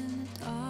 in the dark.